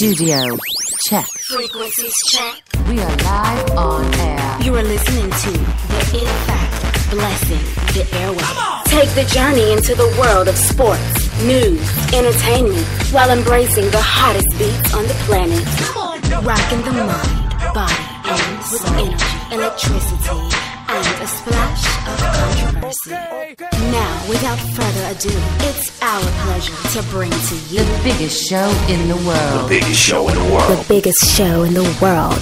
Studio. Check. Frequencies check. We are live on air. You are listening to the In Fact Blessing the Airwaves. Take the journey into the world of sports, news, entertainment, while embracing the hottest beats on the planet. Rocking the mind, body, and soul. with energy, electricity, and a splash of controversy. Now, without further ado, it's our pleasure to bring to you The biggest show in the world. The biggest show in the world. the biggest show in the world,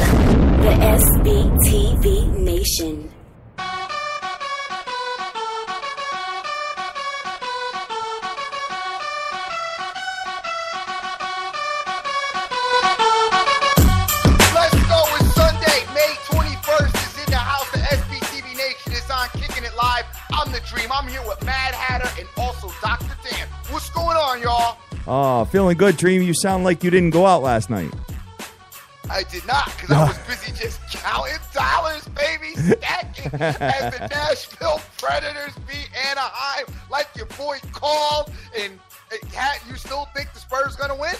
the SBTV Nation. Oh, feeling good, Dream. You sound like you didn't go out last night. I did not because I was busy just counting dollars, baby, stacking as the Nashville Predators beat Anaheim like your boy called. And Kat, you still think the Spurs going to win?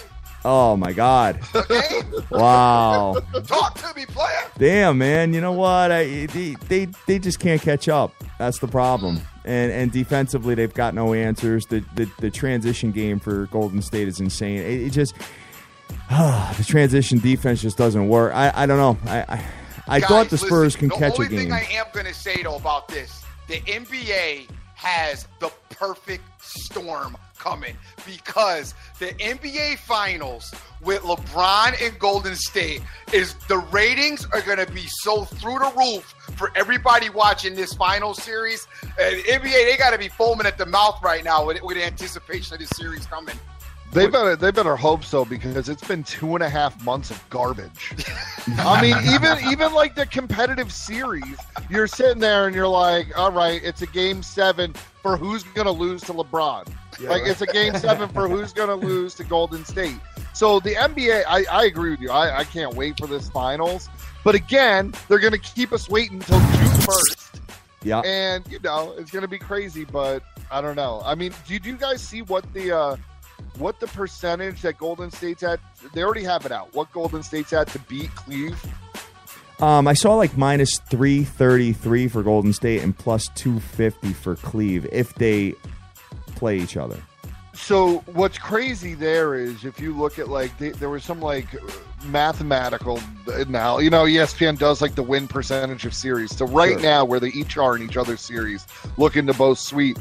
Oh my God! Okay? Wow! Talk to me, player. Damn, man. You know what? I, they, they they just can't catch up. That's the problem. And and defensively, they've got no answers. The the, the transition game for Golden State is insane. It, it just the transition defense just doesn't work. I, I don't know. I I, I Guys, thought the Spurs listen, can catch a game. The only thing I am going to say though about this, the NBA has the perfect storm coming because the NBA Finals with LeBron and Golden State is the ratings are going to be so through the roof for everybody watching this final series. And NBA, they got to be foaming at the mouth right now with, with anticipation of this series coming. They better they better hope so because it's been two and a half months of garbage. I mean, even even like the competitive series, you're sitting there and you're like, all right, it's a game seven for who's gonna lose to LeBron. Like it's a game seven for who's gonna lose to Golden State. So the NBA, I, I agree with you. I, I can't wait for this finals. But again, they're gonna keep us waiting until June first. yeah. And you know, it's gonna be crazy, but I don't know. I mean, did you guys see what the uh what the percentage that Golden State's at? They already have it out. What Golden State's at to beat Cleve? Um, I saw like minus three thirty three for Golden State and plus two fifty for Cleve if they play each other. So what's crazy there is if you look at like they, there was some like mathematical now you know ESPN does like the win percentage of series. So right Sure. now where they each are in each other's series, looking to both sweep,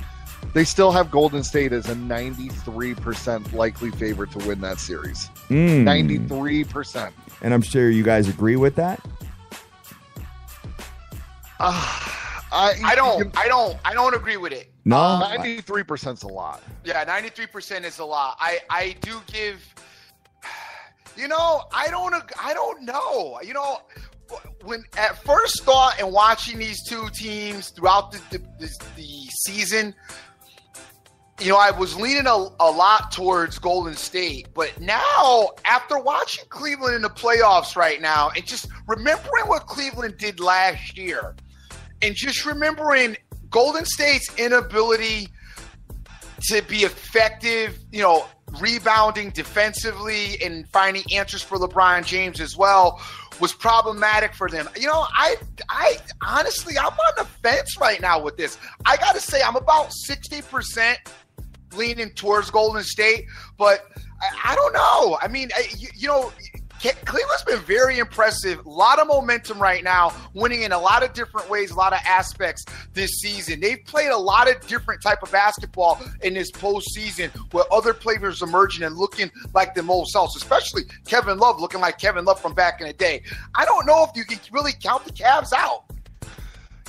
they still have Golden State as a ninety three percent likely favorite to win that series. Mm. Ninety three percent. And I'm sure you guys agree with that. I I don't, I don't, I don't agree with it. No, um, Ninety three percent's a lot. Yeah, 93% is a lot. I I do give You know, I don't I don't know. You know, when at first thought and watching these two teams throughout the the, the, the season, you know, I was leaning a, a lot towards Golden State, but now after watching Cleveland in the playoffs right now and just remembering what Cleveland did last year and just remembering Golden State's inability to be effective, you know, rebounding defensively and finding answers for LeBron James as well was problematic for them. You know, I I honestly I'm on the fence right now with this. I got to say I'm about 60% leaning towards Golden State, but I, I don't know. I mean, I, you, you know, Cleveland's been very impressive. A lot of momentum right now, winning in a lot of different ways, a lot of aspects this season. They've played a lot of different type of basketball in this postseason, where other players emerging and looking like them old selves, especially Kevin Love looking like Kevin Love from back in the day. I don't know if you can really count the Cavs out.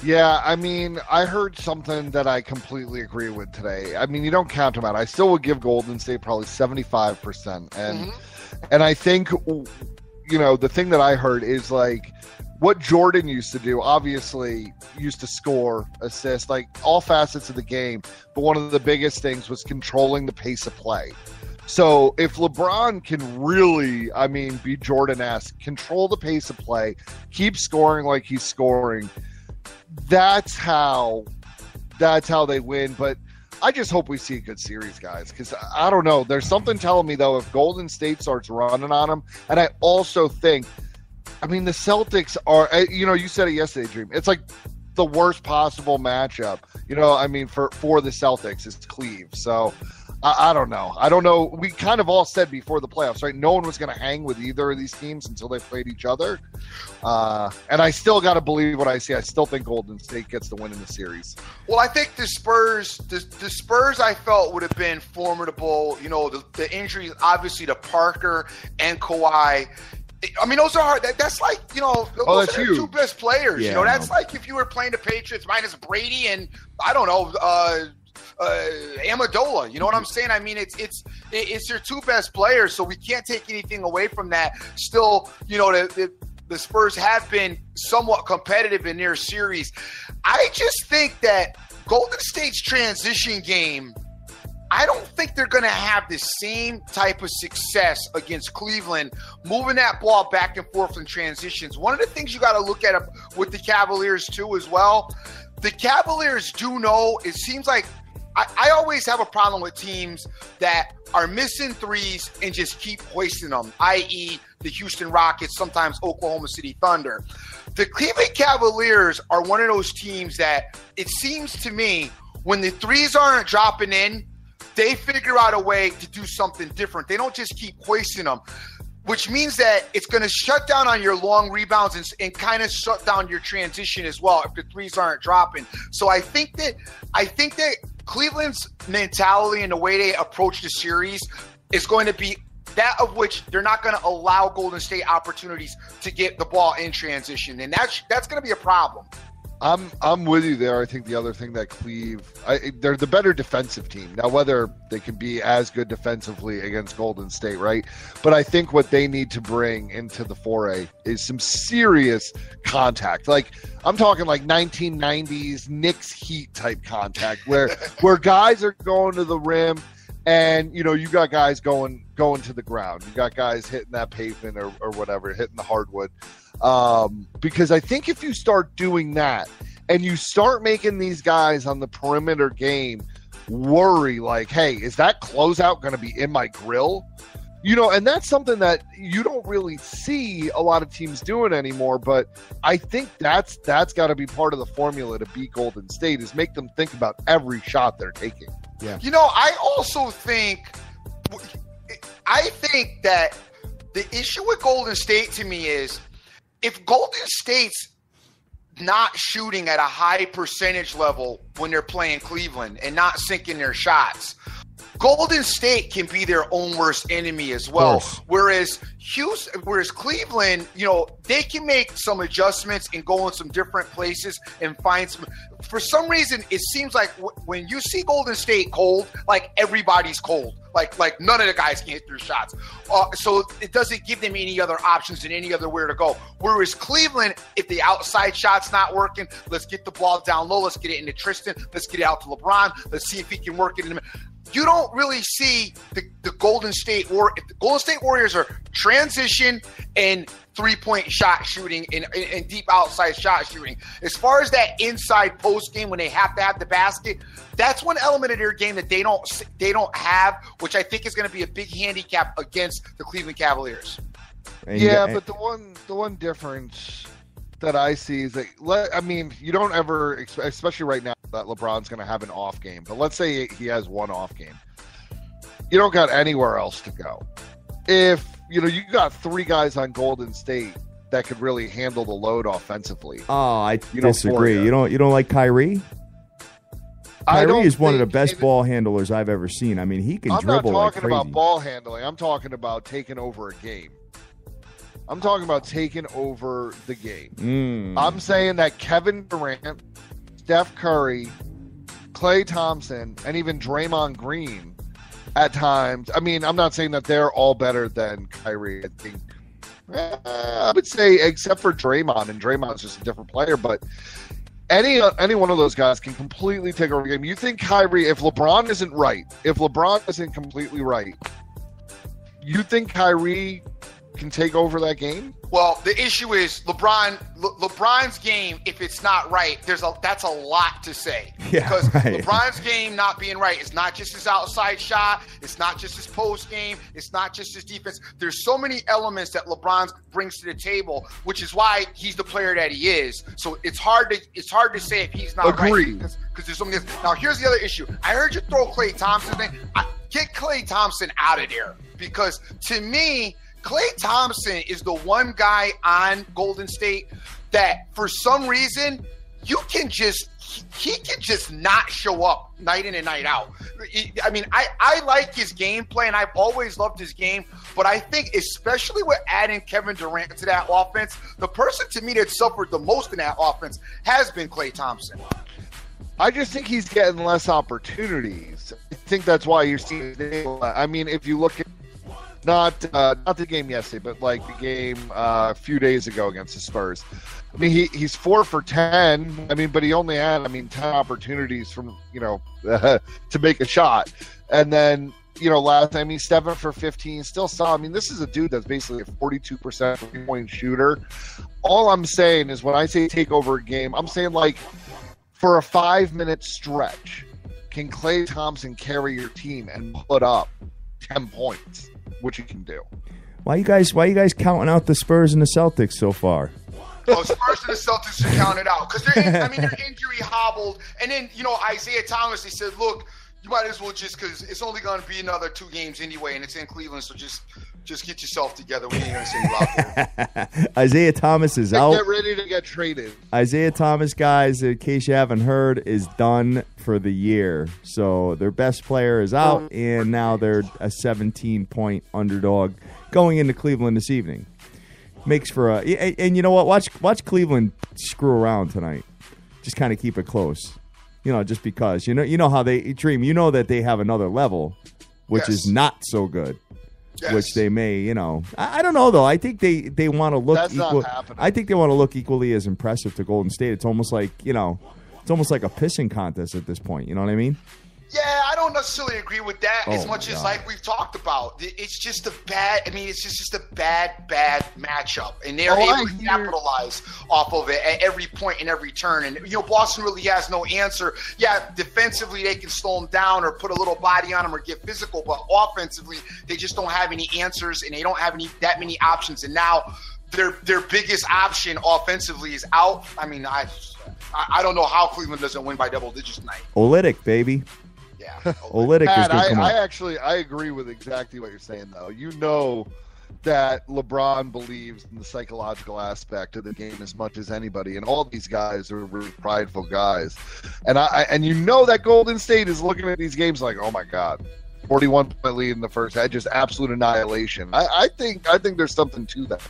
Yeah, I mean, I heard something that I completely agree with today. I mean, you don't count them out. I still would give Golden State probably 75%. And mm-hmm. And I think you know, the thing that I heard is like what Jordan used to do, obviously used to score, assist, like all facets of the game, but one of the biggest things was controlling the pace of play. So if LeBron can really, I mean, be Jordan-esque, control the pace of play, keep scoring like he's scoring, that's how that's how they win. But I just hope we see a good series, guys, because I don't know. There's something telling me though if Golden State starts running on them, and I also think, I mean, the Celtics are. eh, You know, you said it yesterday, Dream. It's like the worst possible matchup. You know, I mean, for for the Celtics, it's Cleve. So. I, I don't know. I don't know. We kind of all said before the playoffs, right? No one was going to hang with either of these teams until they played each other. Uh, and I still got to believe what I see. I still think Golden State gets the win in the series. Well, I think the Spurs, the, the Spurs, I felt would have been formidable. You know, the, the injuries, obviously, to Parker and Kawhi. I mean, those are hard. That, that's like you know, those Oh, are their huge. two best players. Yeah, you know, that's know. like if you were playing the Patriots minus Brady and I don't know, uh, uh, Amendola. You know what I'm saying? I mean, it's it's it's your two best players, so we can't take anything away from that. Still, you know, the, the the Spurs have been somewhat competitive in their series. I just think that Golden State's transition game. I don't think they're going to have the same type of success against Cleveland, moving that ball back and forth in transitions. One of the things you got to look at with the Cavaliers, too, as well, the Cavaliers do know, it seems like I, I always have a problem with teams that are missing threes and just keep hoisting them, i.e., the Houston Rockets, sometimes Oklahoma City Thunder. The Cleveland Cavaliers are one of those teams that it seems to me when the threes aren't dropping in, they figure out a way to do something different. They don't just keep hoisting them, which means that it's going to shut down on your long rebounds and, and kind of shut down your transition as well if the threes aren't dropping. So I think that I think that Cleveland's mentality and the way they approach the series is going to be that of which they're not going to allow Golden State opportunities to get the ball in transition, and that's that's going to be a problem. I'm I'm with you there. I think the other thing that Cleve, I, they're the better defensive team now. Whether they can be as good defensively against Golden State, right? But I think what they need to bring into the foray is some serious contact. Like I'm talking like 1990s Knicks Heat type contact, where where guys are going to the rim, and you know you got guys going going to the ground. You got guys hitting that pavement or, or whatever, hitting the hardwood um, because I think if you start doing that and you start making these guys on the perimeter game worry, like, hey, is that closeout going to be in my grill? You know, and that's something that you don't really see a lot of teams doing anymore. But I think that's that's got to be part of the formula to beat Golden State is make them think about every shot they're taking. Yeah. You know, I also think, I think that the issue with Golden State to me is if Golden State's not shooting at a high percentage level when they're playing Cleveland and not sinking their shots, Golden State can be their own worst enemy as well. Whereas Houston, whereas Cleveland, you know, they can make some adjustments and go in some different places and find some. For some reason, it seems like w- when you see Golden State cold, like everybody's cold. Like like none of the guys can hit their shots. Uh, so it doesn't give them any other options and any other where to go. Whereas Cleveland, if the outside shot's not working, let's get the ball down low. Let's get it into Tristan. Let's get it out to LeBron. Let's see if he can work it in. The, you don't really see the, the Golden State War. If the Golden State Warriors are transition and three point shot shooting and, and, and deep outside shot shooting. As far as that inside post game when they have to have the basket, that's one element of their game that they don't they don't have, which I think is going to be a big handicap against the Cleveland Cavaliers. And yeah, got- but the one the one difference that I see is that I mean you don't ever, especially right now that LeBron's going to have an off game. But let's say he has one off game, you don't got anywhere else to go. If you know you got three guys on Golden State that could really handle the load offensively. oh, I you disagree. ya. You don't you don't like Kyrie? I Kyrie don't is one of the best ball handlers I've ever seen. I mean, he can I'm not dribble like talking crazy. about ball handling. I'm talking about taking over a game. I'm talking about taking over the game. Mm. I'm saying that Kevin Durant, Steph Curry, Klay Thompson, and even Draymond Green at times. I mean, I'm not saying that they're all better than Kyrie. I think eh, I would say, except for Draymond, and Draymond's just a different player, but. Any any one of those guys can completely take over a game. You think Kyrie, if LeBron isn't right, if LeBron isn't completely right, you think Kyrie can take over that game? Well, the issue is LeBron. Le- LeBron's game, if it's not right, there's a that's a lot to say. Yeah, because right. LeBron's game not being right. It's not just his outside shot. It's not just his post game. It's not just his defense. There's so many elements that LeBron brings to the table, which is why he's the player that he is. So it's hard to it's hard to say if he's not Agreed. right because there's so many. Now here's the other issue. I heard you throw Klay Thompson thing. I, get Klay Thompson out of there because to me, Klay Thompson is the one guy on Golden State that for some reason you can just he can just not show up night in and night out. I mean, I, I like his gameplay and I've always loved his game, but I think especially with adding Kevin Durant to that offense, the person to me that suffered the most in that offense has been Klay Thompson. I just think he's getting less opportunities. I think that's why you're seeing. I mean, if you look at not uh, not the game yesterday, but like the game uh, a few days ago against the Spurs. I mean, he, he's four for ten. I mean, but he only had I mean ten opportunities from you know to make a shot, and then you know last time he's seven for fifteen. Still saw. I mean, this is a dude that's basically a forty-two percent point shooter. All I'm saying is when I say take over a game, I'm saying like for a five minute stretch, can Klay Thompson carry your team and put up ten points, which you can do? Why you guys? Why you guys counting out the Spurs and the Celtics so far? Oh, Spurs and the Celtics are counted out because they're. In, I mean, they're injury hobbled, and then you know Isaiah Thomas. He said, "Look, you might as well just because it's only going to be another two games anyway, and it's in Cleveland, so just just get yourself together. We ain't going to send you out there." Isaiah Thomas is out. Get ready to get traded. Isaiah Thomas, guys, in case you haven't heard, is done for the year. So their best player is out, and now they're a 17 point underdog going into Cleveland this evening. Makes for a and, and you know what? Watch watch Cleveland screw around tonight. Just kind of keep it close. You know, just because you know you know how they dream. You know that they have another level, which Yes. is not so good. Yes. Which they may, you know, I, I don't know though. I think they they want to look That's not happening. I think they want to look equally as impressive to Golden State. It's almost like you know, it's almost like a pissing contest at this point. You know what I mean? Yeah, I don't necessarily agree with that Oh, as much as like we've talked about. It's just a bad. I mean, it's just just a bad, bad matchup, and they're Oh, I able to hear- capitalize off of it at every point and every turn. And you know, Boston really has no answer. Yeah, defensively they can slow them down or put a little body on them or get physical, but offensively they just don't have any answers and they don't have any that many options. And now their their biggest option offensively is out. I mean, I I I don't know how Cleveland doesn't win by double digits tonight. Olynyk, baby. Yeah. Oh, Olynyk is Pat, going to I, come I up. actually I agree with exactly what you're saying though. You know that LeBron believes in the psychological aspect of the game as much as anybody, and all these guys are really prideful guys. And I, I and you know that Golden State is looking at these games like, oh my god, 41 point lead in the first half, just absolute annihilation. I, I think I think there's something to that.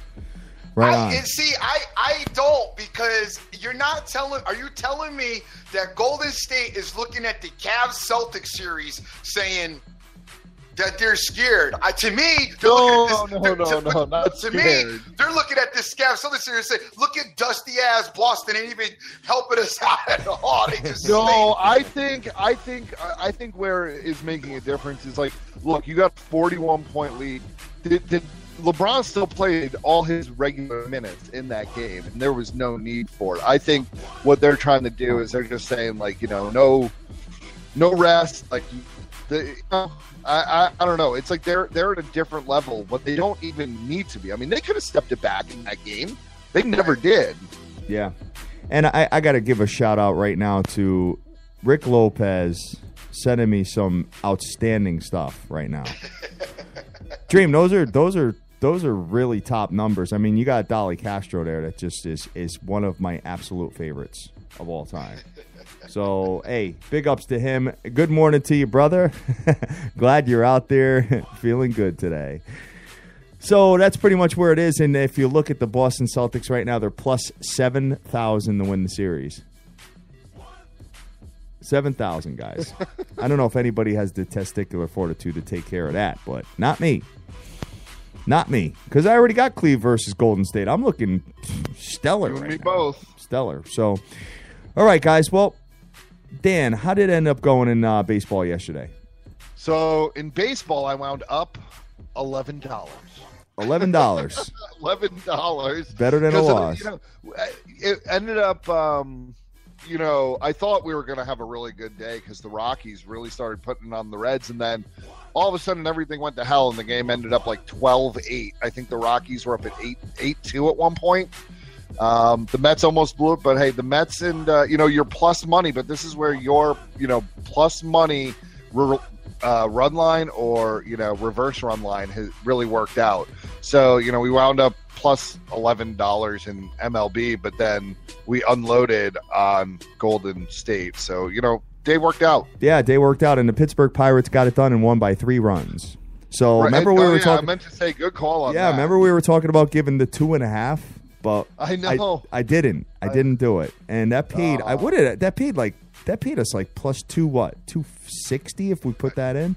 Right I, and see, I, I don't because you're not telling. Are you telling me that Golden State is looking at the Cavs Celtics series saying that they're scared? I, to me, they're No, looking at no, this, no, to, no, not to me, they're looking at this Cavs Celtics series and say, "Look at dusty ass Boston ain't even helping us out at all." They just No, I think I think I think where is making a difference is like, look, you got 41 point lead. Did, did LeBron still played all his regular minutes in that game, and there was no need for it. I think what they're trying to do is they're just saying like, you know, no, no rest. Like, the, you know, I, I I don't know. It's like they're they're at a different level, but they don't even need to be. I mean, they could have stepped it back in that game. They never did. Yeah. And I, I got to give a shout out right now to Rick Lopez sending me some outstanding stuff right now. Dream, those are those are those are really top numbers. I mean, you got Dolly Castro there that just is is one of my absolute favorites of all time. So, hey, big ups to him. Good morning to you, brother. Glad you're out there feeling good today. So that's pretty much where it is. And if you look at the Boston Celtics right now, they're plus 7,000 to win the series. 7,000, guys. I don't know if anybody has the testicular fortitude to take care of that, but not me. Not me. Because I already got Cleve versus Golden State. I'm looking stellar You and right me now. both. Stellar. So, all right, guys. Well, Dan, how did it end up going in uh, baseball yesterday? So in baseball, I wound up eleven dollars. Eleven dollars. Eleven dollars. Better than a loss. You know, it ended up. Um, you know, I thought we were going to have a really good day because the Rockies really started putting on the Reds, and then all of a sudden everything went to hell, and the game ended up like 12-8. I think the Rockies were up at 8 8-2 at one point. Um, the Mets almost blew it, but hey, the Mets and uh, you know your plus money, but this is where your you know plus money uh, run line or you know reverse run line has really worked out. So you know we wound up plus eleven dollars in MLB, but then we unloaded on Golden State. So you know day worked out. Yeah, day worked out, and the Pittsburgh Pirates got it done and won by three runs. So Right, remember and- we oh, were yeah, talking. I meant to say good call on yeah, that. remember we were talking about giving the two and a half, but I know. I, didn't. I, didn't do it, and that paid. I would have. That paid like that paid us like plus two what two sixty if we put that in.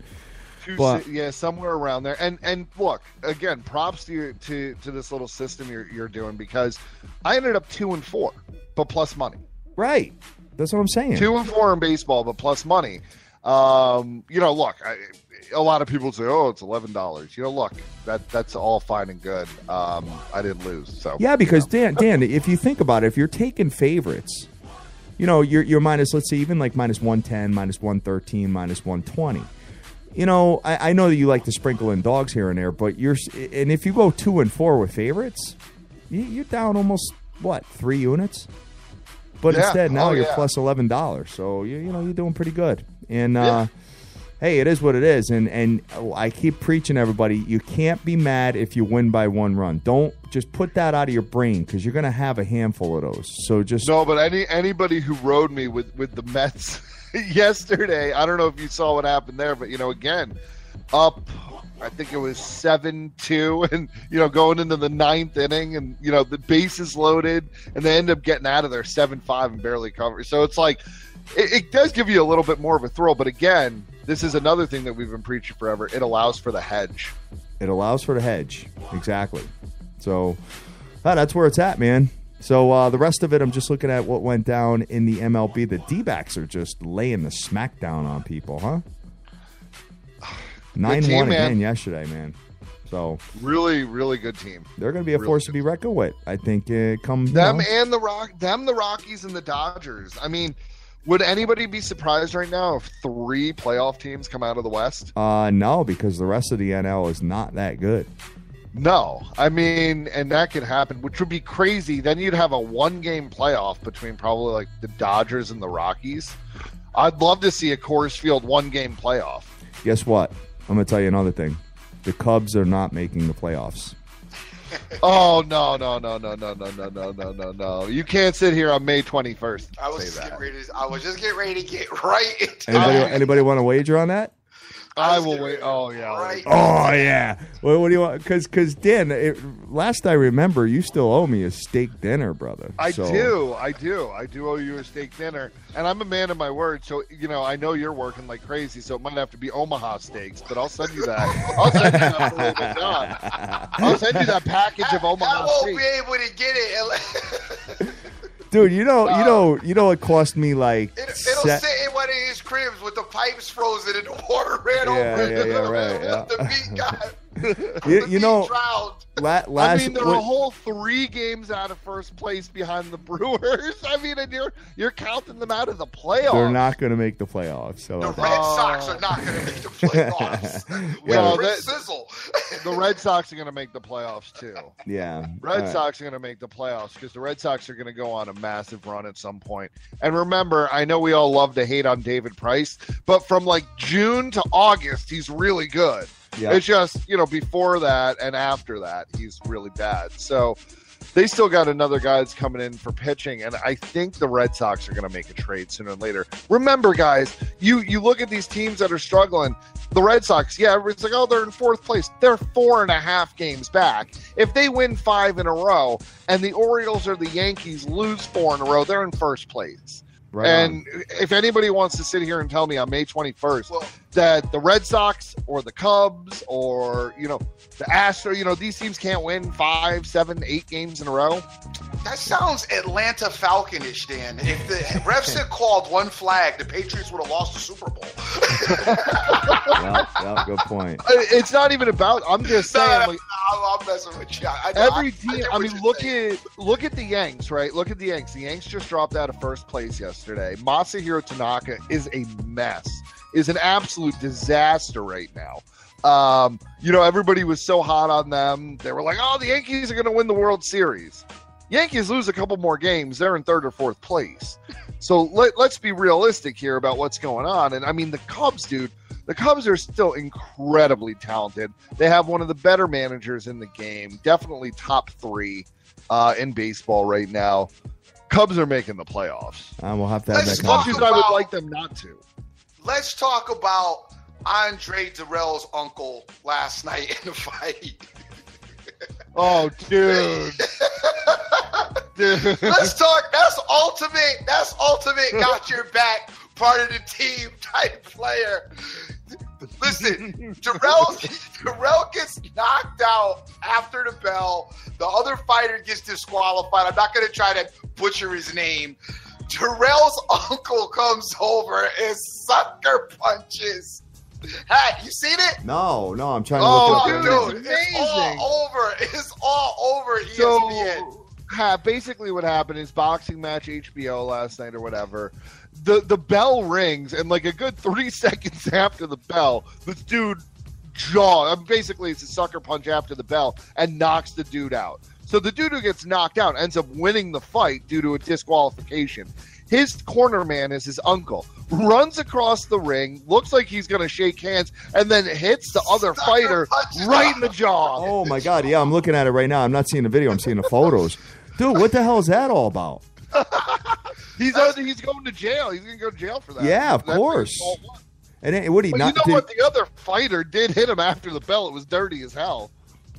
Two But- yeah, somewhere around there. And and look again, props to you to to this little system you're you're doing because I ended up two and four, but plus money. Right. That's what I'm saying. Two and four in baseball, but plus money. Um, you know, look, I, a lot of people say, "Oh, it's eleven dollars." You know, look, that that's all fine and good. Um, I didn't lose, so Yeah, because Dan, Dan, if you think about it, if you're taking favorites, you know, you're you're minus, let's say, even like minus one ten, minus one thirteen, minus one twenty. You know, I, I know that you like to sprinkle in dogs here and there, but you're, and if you go two and four with favorites, you, you're down almost what three units. But Yeah. instead, now Oh, you're yeah. plus eleven dollars, so you you know you're doing pretty good. And uh, hey, it is what it is. And and I keep preaching everybody, you can't be mad if you win by one run. Don't just put that out of your brain because you're gonna have a handful of those. So just No, but any anybody who rode me with with the Mets yesterday, I don't know if you saw what happened there, but you know, again, up. I think it was seven two, and you know, going into the ninth inning, and you know, the bases loaded, and they end up getting out of there seven five and barely cover. So it's like, it, it does give you a little bit more of a thrill. But again, this is another thing that we've been preaching forever. It allows for the hedge. it allows for the hedge exactly. So ah, that's where it's at, man. So uh, the rest of it, I'm just looking at what went down in the MLB. The D-backs are just laying the smackdown on people, huh? Nine one again yesterday, man. So Really, really good team. they're going to be a Really force to be reckoned with. I think uh, come you Them know. and the Rock, them, the Rockies, and the Dodgers. I mean, would anybody be surprised right now if three playoff teams come out of the West? Uh, no, because the rest of the NL is not that good. No, I mean, and that could happen, which would be crazy. Then you'd have a one-game playoff between probably like the Dodgers and the Rockies. I'd love to see a Coors Field one-game playoff. Guess what? I'm going to tell you another thing. The Cubs are not making the playoffs. Oh no, no, no, no, no, no, no, no, no, no, no! You can't sit here on May 21st. I was and just say getting that. ready. To, I was just getting ready to get right. into Anybody, anybody want to wager on that? I was will wait. Oh yeah. Right. Oh yeah. Well, what do you want? Because because Dan, it, last I remember, you still owe me a steak dinner, brother. I So- do, I do, I do owe you a steak dinner, and I'm a man of my word. So you know, I know you're working like crazy, so it might have to be Omaha steaks, but I'll send you that. I'll send you that. before we're done. I'll send you that package of Omaha. I Omaha won't steaks. be able to get it. dude. You know, you uh, know, you know. It cost me like. It, it'll se- sit in one of his cribs with the pipes frozen and the water ran Yeah, over it. yeah, yeah, right, yeah. the meat got. You- you know- la- last. I mean, they're a whole three games out of first place behind the Brewers. I mean, and you're you're counting them out of the playoffs. they're not going to make the playoffs. So The Red Sox are not going to make the playoffs. Well, Sizzle. The Red Sox are going to make the playoffs too. yeah. Red right. Sox are going to make the playoffs because the Red Sox are going to go on a massive run at some point. And remember, I know we all love to hate on David Price, but from like June to August, he's really good. Yeah. It's just, you know, before that and after that, he's really bad. So they still got another guy that's coming in for pitching, and I think the Red Sox are going to make a trade sooner or later. Remember, guys, you you look at these teams that are struggling. The Red Sox, yeah, everybody's like, oh, they're in fourth place. They're four and a half games back. If they win five in a row, and the Orioles or the Yankees lose four in a row, they're in first place. Right on. and if anybody wants to sit here and tell me on May 21st Well, that the Red Sox or the Cubs or you know the Astros, you know these teams can't win five, seven, eight games in a row. that sounds Atlanta Falconish, Dan. If the refs had called one flag, the Patriots would have lost the Super Bowl. yeah, yeah, good point. It's not even about. I'm just saying. no, like, no, I'm messing with you. I, I, every I, team. get I, mean, look saying. at look at the Yanks, right? Look at the Yanks. The Yanks just dropped out of first place yesterday. Masahiro Tanaka is a mess. Is an absolute disaster right now. Um, you know, everybody was so hot on them. They were like, "Oh, the Yankees are going to win the World Series." Yankees lose a couple more games, they're in third or fourth place. So let, let's be realistic here about what's going on. And I mean, the Cubs, dude, the Cubs are still incredibly talented. They have one of the better managers in the game, definitely top three uh, in baseball right now. Cubs are making the playoffs. Uh, we'll have to have Let's that As much conversation. as I would like them not to. Let's talk about Andre Dirrell's uncle last night in the fight. Oh, dude. dude. Let's talk. That's ultimate. That's ultimate. Got your back. Part of the team type player. Listen, Dirrell, Dirrell gets knocked out after the bell. The other fighter gets disqualified. I'm not going to try to butcher his name. Dirrell's uncle comes over and sucker punches. Hey, you seen it? No, no, I'm trying to Oh, look up. dude, right now. it's it's all over. It's all over ESPN. So, ha, basically, what happened is boxing match HBO last night or whatever. The the bell rings, and like a good three seconds after the bell, this dude jaw. I mean, basically, it's a sucker punch after the bell, and knocks the dude out. So the dude who gets knocked out ends up winning the fight due to a disqualification. His corner man is his uncle. Runs across the ring, looks like he's going to shake hands, and then hits the other Sucker fighter right in the jaw. Oh my god, yeah, I'm looking at it right now. I'm not seeing the video. I'm seeing the photos. Dude, what the hell is that all about? He's uh, he's going to jail. He's going to go to jail for that. Yeah, of That's course. it. And then, what he But not? you know did- what? The other fighter did hit him after the bell. It was dirty as hell.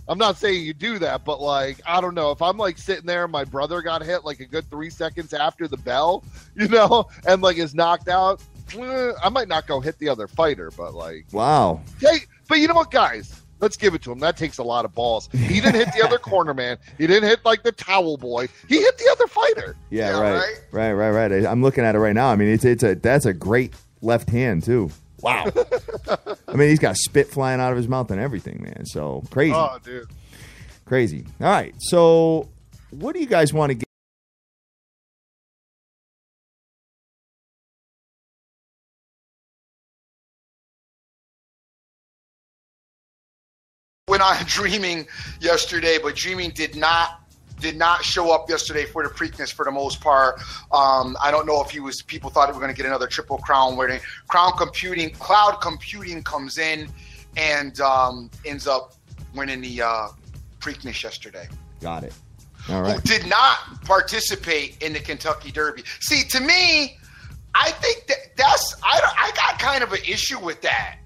I'm not saying you do that, but like I don't know if I'm like sitting there, and my brother got hit like a good three seconds after the bell, you know, and like is knocked out. eh, I might not go hit the other fighter, but like, Wow. hey, but you know what, guys? Let's give it to him. That takes a lot of balls. He didn't hit the other corner man. He didn't hit like the towel boy. He hit the other fighter. Yeah, Yeah, right. right? right, right, right, I'm looking at it right now. I mean, it's it's a that's a great left hand too. Wow. I mean, he's got spit flying out of his mouth and everything, man. So crazy, Oh, dude. crazy. All right. So, what do you guys want to get? On dreaming yesterday, but dreaming did not did not show up yesterday for the Preakness for the most part. Um, I don't know if he was people thought we were going to get another triple crown where crown computing cloud computing comes in and um, ends up winning the uh, Preakness yesterday. Got it. All Who did not participate in the Kentucky Derby? See, to me, I think that that's I I got kind of an issue with that.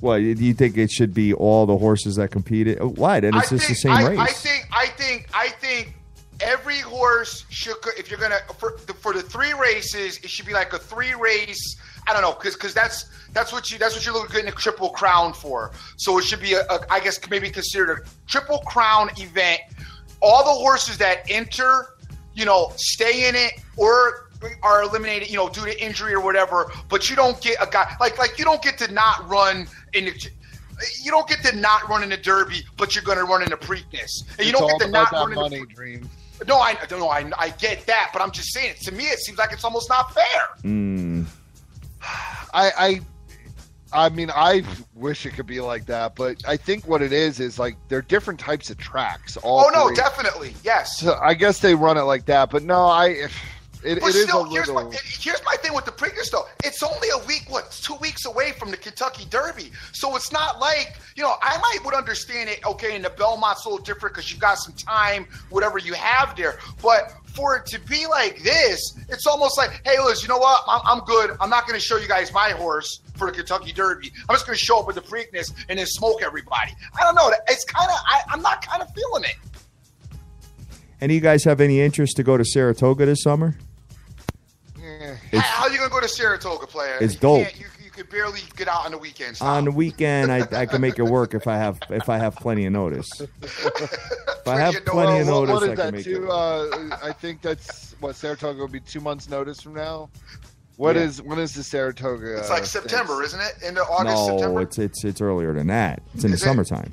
Well, do you think it should be all the horses that competed? Why? Then it's I just think, the same I, race. I think I think I think every horse should if you're gonna for the, for the three races it should be like a three race I don't know because because that's that's what you that's what you're looking at a triple crown for so it should be a, a I guess maybe considered a triple crown event all the horses that enter you know stay in it or are eliminated you know due to injury or whatever but you don't get a guy like like you don't get to not run in the you don't get to not run in the Derby, but you're going to run in the Preakness, and you It's don't get to not that run in money the. dream. No, I don't know. I, I get that, but I'm just saying. To me, it seems like it's almost not fair. Mm, I, I I mean, I wish it could be like that, but I think what it is is like they're different types of tracks. All oh no, definitely, yes. So I guess they run it like that, but no, I it, But it is still, a here's little. my here's my thing with the Preakness though. It's only a week, what, two weeks away from the Kentucky Derby, so it's not like you know. I might would understand it. Okay, and the Belmont's a little different because you got some time, whatever you have there. But for it to be like this, it's almost like, hey, Liz, you know what? I'm, I'm good. I'm not going to show you guys my horse for the Kentucky Derby. I'm just going to show up with the Preakness and then smoke everybody. I don't know. It's kind of I'm not kind of feeling it. any of you guys have any interest to go to Saratoga this summer? It's- How are you going to go to Saratoga, player? it's You dope. can't- You, you could barely get out on the weekends. now. On the weekend, I, I can make it work if I have if I have plenty of notice. If I have Plenty of plenty of Well, notice, what I can that? make it. Two? work. Uh, I think that's what Saratoga will be two months' notice from now. What Yeah. is when is the Saratoga? It's like uh, September, thing? isn't it? Into August, no, September. it's it's it's earlier than that. It's in Is the it? summertime.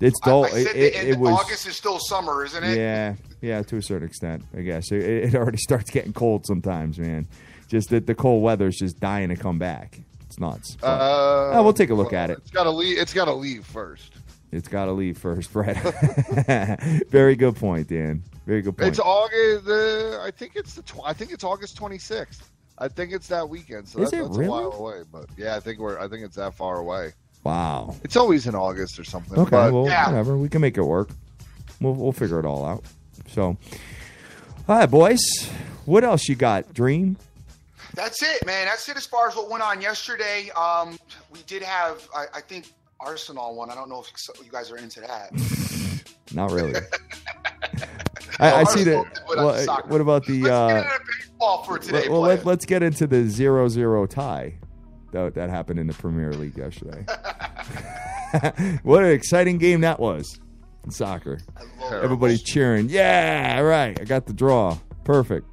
It's I- dull. I, said it, the it, end it was. August is still summer, isn't it? Yeah, yeah, to a certain extent, I guess. It, it already starts getting cold sometimes, man. Just that the cold weather is just dying to come back. It's nuts. But Uh, Oh, we'll take a look well, at it. It's got to leave. It's got to leave first. it's got to leave first, Brett. Very good point, Dan. Very good point. It's August. Uh, I think it's the. Tw- I think it's August 26th. I think it's that weekend. So Is that, it that's really? a while away. But yeah, I think we're. I think it's that far away. wow. It's always in August or something. Okay, but well, Yeah. whatever. We can make it work. We'll we'll figure it all out. So, all right, boys. What else you got? Dream. That's it, man. That's it as far as what went on yesterday. Um, we did have, I, I think, Arsenal one. I don't know if you guys are into that. Not really. I, I see that. What Well, what about the? Let's Uh, get into baseball for today. well, player. let, let's get into the zero-zero tie that, that happened in the Premier League yesterday. what an exciting game that was in soccer. I love it. Everybody's cheering. Yeah, right. I got the draw. Perfect.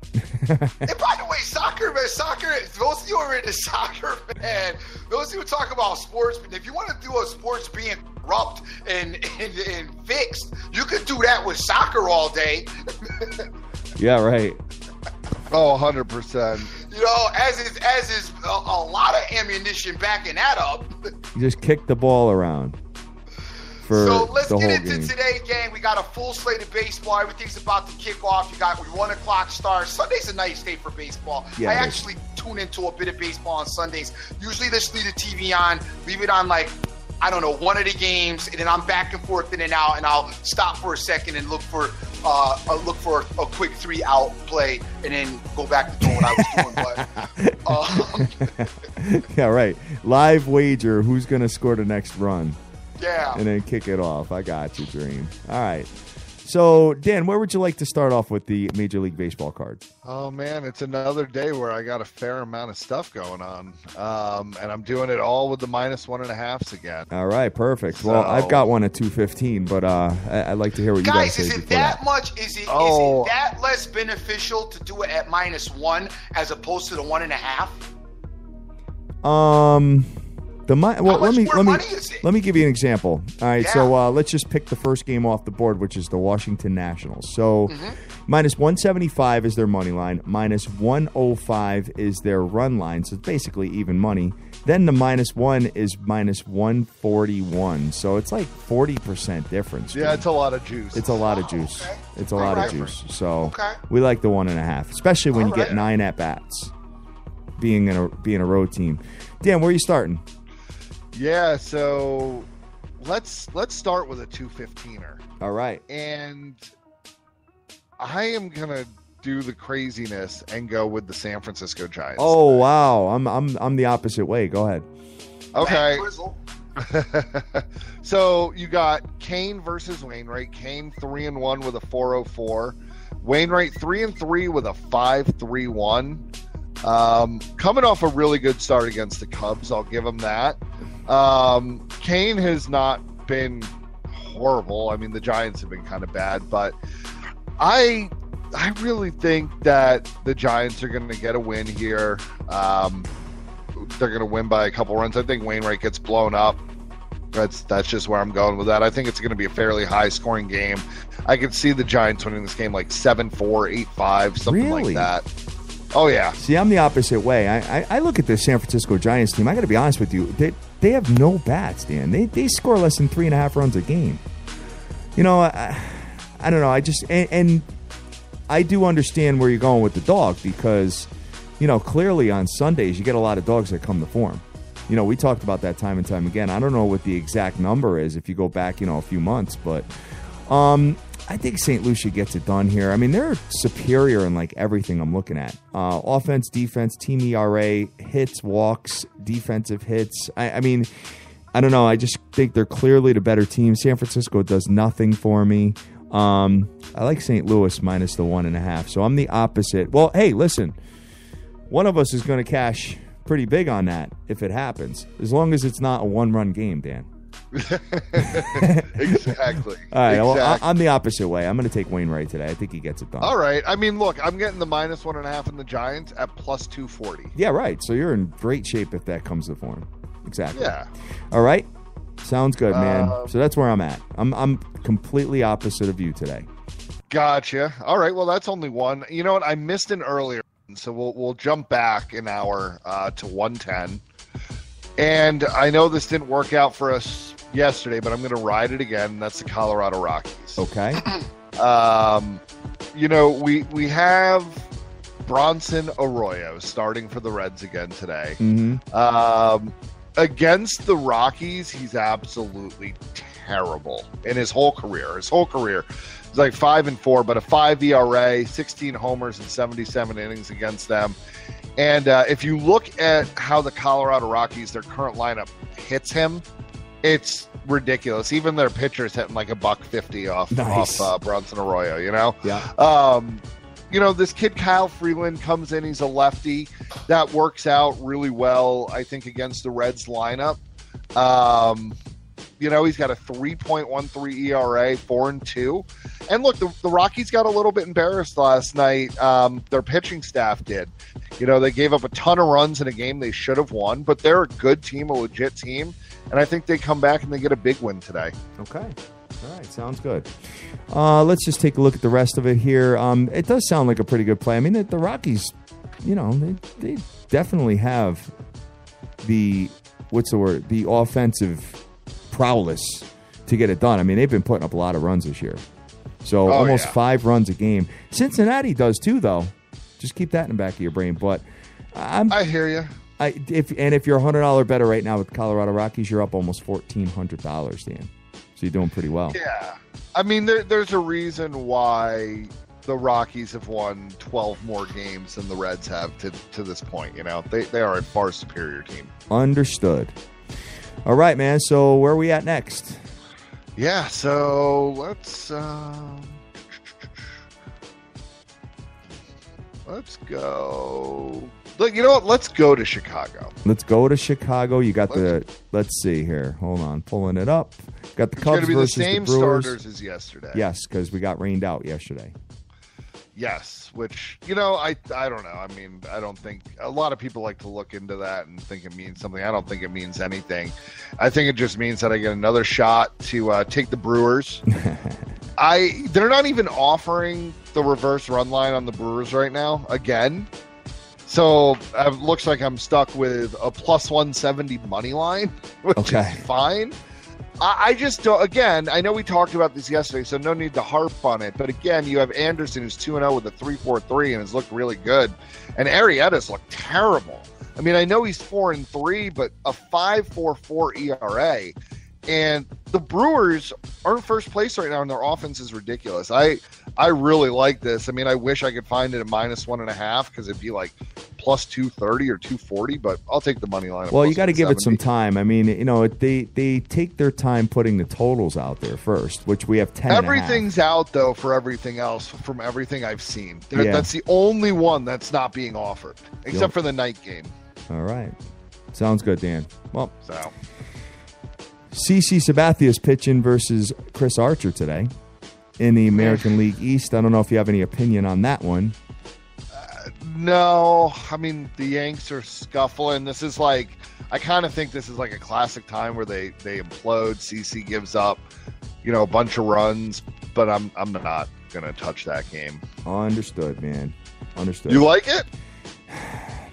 And by the way, soccer, man, soccer, those of you who are into soccer, man, those of you who talk about sports, but if you want to do a sports being corrupt and, and, and fixed, you could do that with soccer all day. yeah, right. oh, 100 percent. You know, as is, as is a, a lot of ammunition backing that up. You just kick the ball around for so let's get into game. today's game. We got a full slate of baseball. Everything's about to kick off. You got one o'clock start. Sunday's a nice day for baseball. Yeah, I actually tune into a bit of baseball on Sundays. Usually, just leave the TV on, leave it on like I don't know one of the games, and then I'm back and forth in and out, and I'll stop for a second and look for uh, look for a quick three out play, and then go back to doing what I was doing. But um, yeah, right. Live wager. Who's going to score the next run? Yeah, and then kick it off. I got you, Dream. All right. So, Dan, where would you like to start off with the Major League Baseball card? Oh man, it's another day where I got a fair amount of stuff going on, um, and I'm doing it all with the minus one and a halves again. All right, perfect. Well, I've got one at 215, but uh, I- I'd like to hear what you guys, guys is say it before that that. much? Is it is Oh. it that less beneficial to do it at minus one as opposed to the one and a half? Um, the well, let me let me money is it? let me give you an example. All right, so uh, let's just pick the first game off the board, which is the Washington Nationals. So Mm-hmm. minus 175 is their money line, minus 105 is their run line. So it's basically even money. Then the minus one is minus 141. So it's like 40% difference. Yeah, dude. it's a lot of juice. It's a lot of Oh, juice. okay. It's a All lot right. of juice. So Okay. we like the one and a half, especially when All you get nine at bats. Being in a being a road team. Dan, where are you starting? Yeah. So let's let's start with a two fifteener, All right. and I am gonna do the craziness and go with the San Francisco Giants. Oh wow, I'm I'm I'm the opposite way. Go ahead. okay. So you got Cain versus Wainwright. Cain three and one with a four oh four. Wainwright three and three with a five three one. Um, coming off a really good start against the Cubs, I'll give him that. Um, Cain has not been horrible. I mean, the Giants have been kind of bad, but I I really think that the Giants are going to get a win here. Um, they're going to win by a couple runs. I think Wainwright gets blown up. That's that's just where I'm going with that. I think it's going to be a fairly high scoring game. I could see the Giants winning this game like 7-4, 8-5, something Really? like that. Oh yeah. See, I'm the opposite way. I, I, I look at the San Francisco Giants team. I got to be honest with you. They they have no bats, Dan. They they score less than three and a half runs a game. You know, I, I don't know. I just and, and I do understand where you're going with the dog because you know clearly on Sundays you get a lot of dogs that come to form. You know, we talked about that time and time again. I don't know what the exact number is if you go back, you know, a few months, but um, I think St. Louis gets it done here. I mean, they're superior in like everything I'm looking at. Uh, offense, defense, team ERA, hits, walks, defensive hits. I, I mean, I don't know. I just think they're clearly the better team. San Francisco does nothing for me. Um, I like St. Louis minus the one and a half. So I'm the opposite. Well, hey, listen, one of us is going to cash pretty big on that if it happens, as long as it's not a one run game, Dan. exactly. All right, well, I, I'm the opposite way. I'm going to take Wainwright today. I think he gets it done. All right. I mean, look, I'm getting the minus one and a half in the Giants at plus 240. Yeah, right. So you're in great shape if that comes to form. Exactly. Yeah. All right. Sounds good, man. Uh, so that's where I'm at. I'm I'm completely opposite of you today. Gotcha. All right. Well, that's only one. You know what? I missed an earlier, one, so we'll we'll jump back an hour uh, to 110. And I know this didn't work out for us yesterday, but I'm going to ride it again. That's the Colorado Rockies. Okay. Um, you know, we we have Bronson Arroyo starting for the Reds again today. hmm Um, against the Rockies, he's absolutely terrible in his whole career. His whole career, he's like five and four, but a five ERA, 16 homers, and 77 innings against them. And uh, if you look at how the Colorado Rockies, their current lineup, hits him, it's ridiculous. Even their pitchers hitting like a buck fifty off Nice. off uh, Bronson Arroyo. You know, Yeah. um, you know, this kid Kyle Freeland comes in. He's a lefty that works out really well, I think, against the Reds lineup. Um, you know, he's got a 3.13 ERA, four and two. And look, the, the Rockies got a little bit embarrassed last night. Um, their pitching staff did. You know, they gave up a ton of runs in a game they should have won, but they're a good team, a legit team. And I think they come back and they get a big win today. Okay. All right. Sounds good. Uh, let's just take a look at the rest of it here. Um, it does sound like a pretty good play. I mean, the, the Rockies, you know, they, they definitely have the what's the word? The offensive prowess to get it done. I mean, they've been putting up a lot of runs this year. So Oh, almost yeah. five runs a game. Cincinnati does too, though. Just keep that in the back of your brain. But I'm I hear you. I if and if you're a hundred dollar better right now with the Colorado Rockies, you're up almost fourteen hundred dollars, Dan. So you're doing pretty well. Yeah. I mean, there, there's a reason why the Rockies have won 12 more games than the Reds have to, to this point. You know, they, they are a far superior team. Understood. All right, man. So where are we at next? Yeah. So let's um, let's go. Look, you know what? Let's go to Chicago. Let's go to Chicago. You got the. Let's see here. Hold on, pulling it up. Got the It's going Cubs to be the versus same the Brewers. starters as yesterday. Yes, because we got rained out yesterday. Yes, which you know, I I don't know. I mean, I don't think a lot of people like to look into that and think it means something. I don't think it means anything. I think it just means that I get another shot to uh, take the Brewers. I they're not even offering the reverse run line on the Brewers right now again. So uh, it looks like I'm stuck with a plus 170 money line, which Okay. is fine. I, I just don't. Again, I know we talked about this yesterday, so no need to harp on it. But again, you have Anderson who's two and zero with a three four three and has looked really good, and Arrieta's looked terrible. I mean, I know he's four and three, but a five four four ERA, and the Brewers are in first place right now, and their offense is ridiculous. I I really like this. I mean, I wish I could find it at minus one and a half because it'd be like plus two thirty or two forty, but I'll take the money line. Well, you got to give it some time. I mean, you know, they they take their time putting the totals out there first, which we have ten. and a half. Everything's out though for everything else from everything I've seen. Yeah. That's the only one that's not being offered, except for the night game. All right. Sounds good, Dan. Well, So CC Sabathia is pitching versus Chris Archer today in the American League East. I don't know if you have any opinion on that one. no, I mean the Yanks are scuffling. This is like I kind of think this is like a classic time where they they implode. CC gives up, you know, a bunch of runs, but I'm I'm not gonna touch that game. Understood, man. Understood. You like it?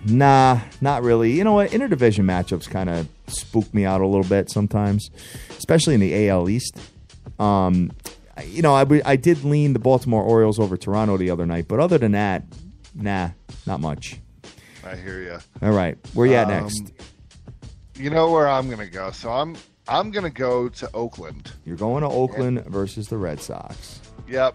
Nah, not really. You know what? Interdivision matchups kind of spook me out a little bit sometimes, especially in the AL East. Um, you know, I, I did lean the Baltimore Orioles over Toronto the other night, but other than that, nah, not much. I hear you. All right, where you at Um, next? You know where I'm gonna go. So I'm I'm gonna go to Oakland. You're going to Oakland versus the Red Sox. Yep.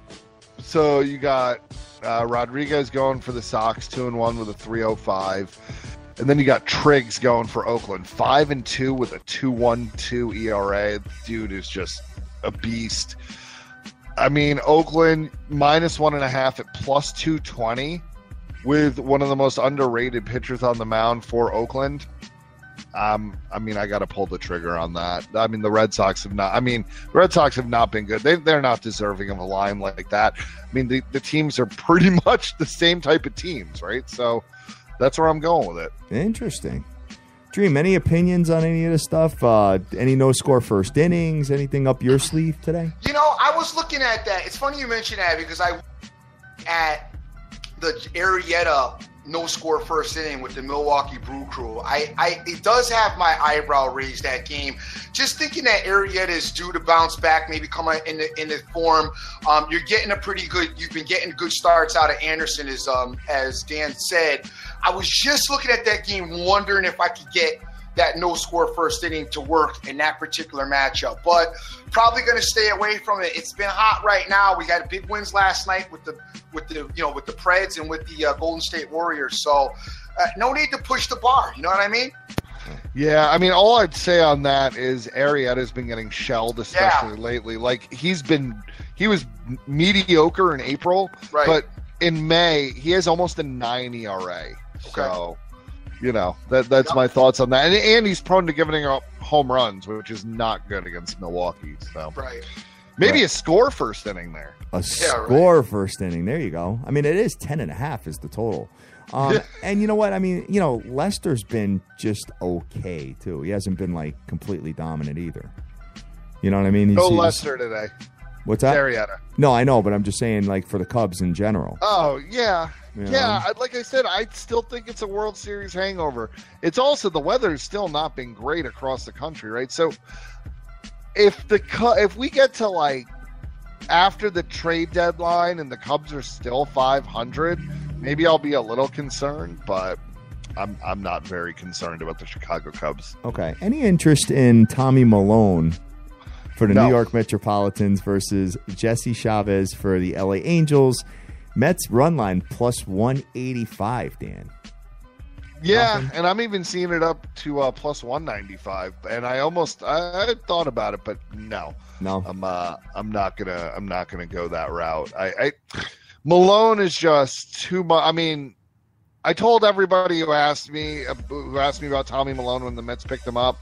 So you got uh, Rodriguez going for the Sox, two and one with a 305, and then you got Triggs going for Oakland, five and two with a 2.12 ERA. Dude is just a beast. I mean, Oakland minus one and a half at plus 220 with one of the most underrated pitchers on the mound for Oakland. um, I mean, I got to pull the trigger on that. I mean, the Red Sox have not. I mean, Red Sox have not been good. They, they're not deserving of a line like that. I mean, the, the teams are pretty much the same type of teams, right? So that's where I'm going with it. Interesting. Dream, any opinions on any of this stuff? Uh, any no score first innings? Anything up your sleeve today? You know, I was looking at that. It's funny you mentioned that because I at the Arrieta no score first inning with the Milwaukee Brew Crew. I, I it does have my eyebrow raised that game. Just thinking that Arrieta is due to bounce back, maybe come in the in the form. Um, you're getting a pretty good. You've been getting good starts out of Anderson, as um as Dan said. I was just looking at that game, wondering if I could get that no score first inning to work in that particular matchup. But probably going to stay away from it. It's been hot right now. We had big wins last night with the with the you know with the Preds and with the uh, Golden State Warriors. So uh, no need to push the bar. You know what I mean? Yeah, I mean, all I'd say on that is Arrieta's been getting shelled, especially Yeah. lately. Like he's been, he was mediocre in April, Right. but in May he has almost a nine ERA. So, you know, that that's Yep. my thoughts on that. And, and he's prone to giving up home runs, which is not good against Milwaukee. So Right. maybe Right. a score first inning there. A Yeah, right. score first inning. There you go. I mean, it is 10 and a half is the total. Um, and you know what? I mean, you know, Lester's been just okay, too. He hasn't been, like, completely dominant either. You know what I mean? He's- No he's- Lester today. What's that? Arrieta. No, I know, but I'm just saying, like, for the Cubs in general. Oh yeah, You know? yeah. Like I said, I still think it's a World Series hangover. It's also the weather's still not been great across the country, right? So if the if we get to like after the trade deadline and the Cubs are still 500, maybe I'll be a little concerned, but I'm I'm not very concerned about the Chicago Cubs. Okay. Any interest in Tommy Milone for the No. New York Metropolitans versus Jesse Chavez for the LA Angels? Mets run line plus 185, Dan. Yeah, Nothing? and I'm even seeing it up to uh, plus 195, and I almost I, I thought about it, but no. No. I'm uh I'm not gonna I'm not gonna go that route. I, I Milone is just too much. I mean, I told everybody who asked me who asked me about Tommy Milone when the Mets picked him up,